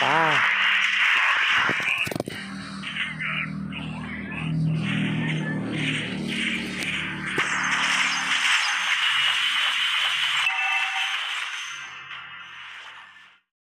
ba.